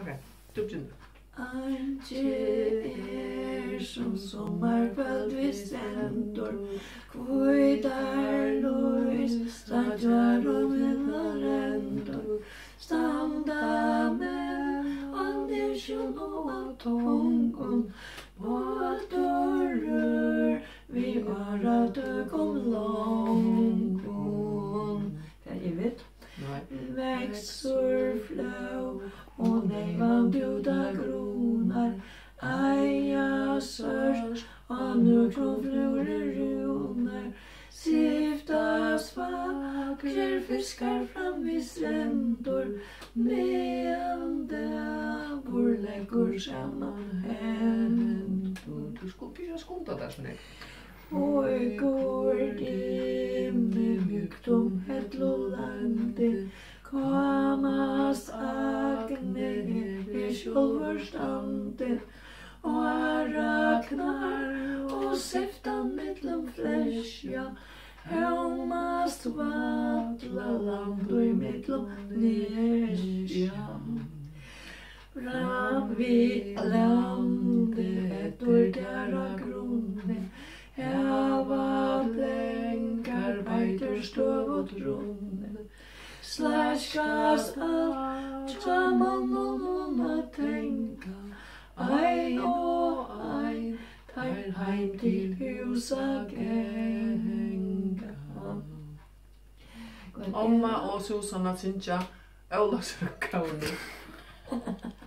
Okay. Du begynner. Anki er som sommerkvöld vi sändor Kvoidar lois Stadjar og minna varendor Stamda med Andersson og Tongon Båtor Vi var att ögon långon Kan jag vet? Nej. Växor Aja sørst, nu kronflure runer, Siftas vakrer fiskar fram i strändor, Medan vår läggur samman händor. Du skulle pyra skunda där som är. Oi går det med mjukt om ett lålande, sjálfur standen og æra knar og seftan mittlum flesja. Helmast vatla land og i mittlum nesja. Fram vi lande etter tæra grunne Hava lengar veitur støv og trunne Slaskas alt, tja og kunna tenka Ein og ein Teir heim til husa genga Omma og Susanna Sintja Ola Søkkaun